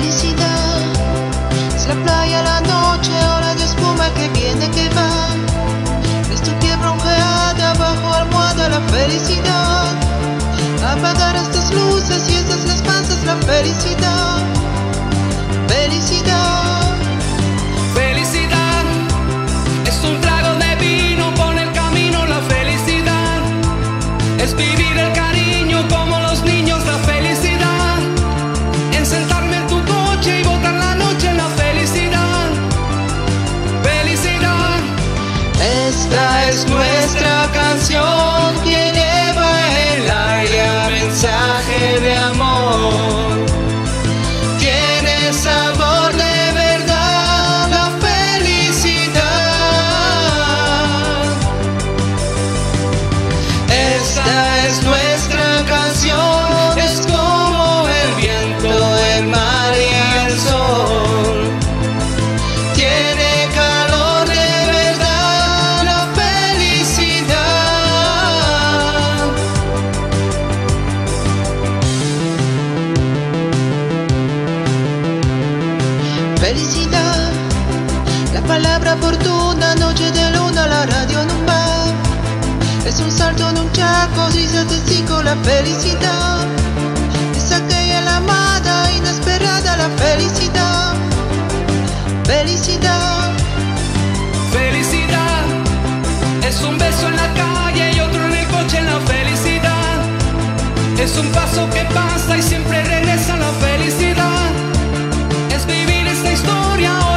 felicidad. Es nuestra canción felicidad. La palabra fortuna, noche de luna, la radio en un. Es un salto en un chaco, si se la felicidad. Es aquella la amada, inesperada la felicidad. Felicidad. Felicidad. Es un beso en la calle y otro en el coche la felicidad. Es un paso que pasa y siempre regresa la felicidad. Es vivir. storia